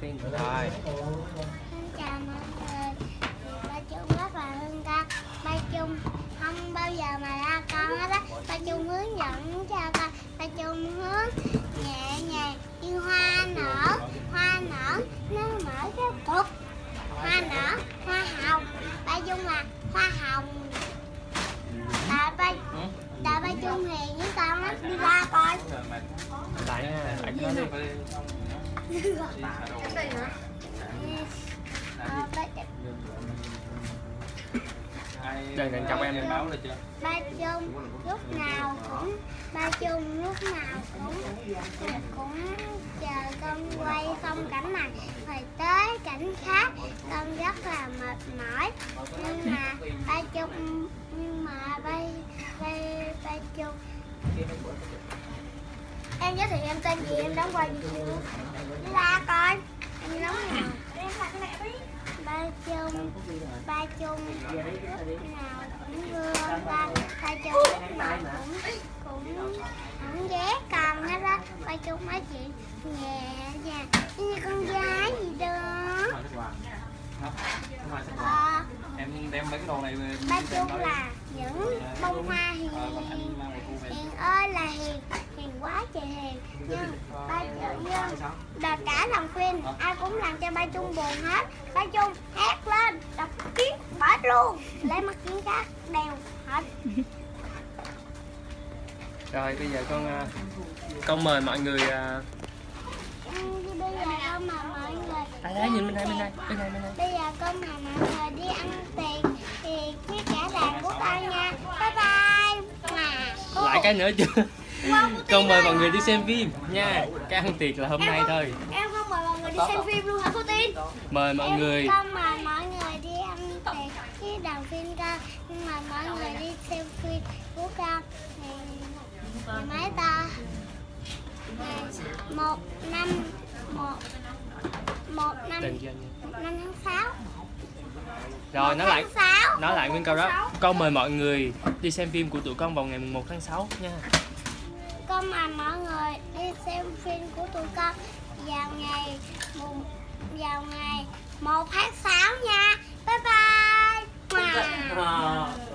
tiên rồi. Xin chào mọi người. Thì Ba Trung rất là hưng ca Ba Trung không bao giờ mà la con hết á. Ba Trung hướng dẫn cho con Ba Trung hướng nhẹ nhàng như hoa nở. Hoa nở nó mở cái cục Hoa nở, hoa hồng. Ba Trung là hoa hồng. Tại ba, tại ba Trung hiền với con á. Đi la coi. Lại nha cái đó đi Ờ, ba, chồng em báo lên chưa ba chung lúc nào cũng ba chung lúc nào cũng cũng chờ con quay phong cảnh này. Rồi tới cảnh khác con rất là mệt mỏi. Nhưng mà ba chung nhưng mà ba ba ba chung em giới thiệu em tên gì em đóng quay gì chưa la coi em đóng gì ba chung ba chung lúc nào cũng vừa ba ba chung lúc nào cũng cũng cũng ghé con hết á ba chung nói chuyện nhẹ nhàng như con gái gì đó. Ờ, em đem mấy cái đồ này ba chung là những bông hoa hiền. hiền ơi là hiền hiền quá trời hiền. Nhưng ba chung đợt cả lòng khuyên ai cũng làm cho ba chung buồn hết. Ba chung hét lên đập kiến bớt luôn. Lấy mắt kiến khác đeo hết. Rồi bây giờ con à, con mời mọi người à, bây giờ con mà mọi người đây đây nhìn bên đây bên đây bên đây bên đây. Bây giờ con mà mọi người đi ăn tiền thì với cả đàn của con nha. Bye bye. Mà lại cái nữa chưa con mời mọi người đi xem phim. Nha cái ăn tiệc là hôm nay thôi. em không mời mọi người đi xem phim luôn hả cô tiên? Mời mọi người. Em không mời mọi người đi ăn tiệc với đoàn phim con nhưng mà mọi người đi xem phim của thì, thì mấy ta? Thì một năm một một năm Đừng cho một năm tháng sáu. Rồi nói lại. nói lại nguyên câu đó. Con mời mọi người đi xem phim của tụi con vào ngày 1 tháng 6 nha con mời mọi người đi xem phim của tụi con vào ngày mùng vào ngày 1 tháng 6 nha. Bye bye. Mwah.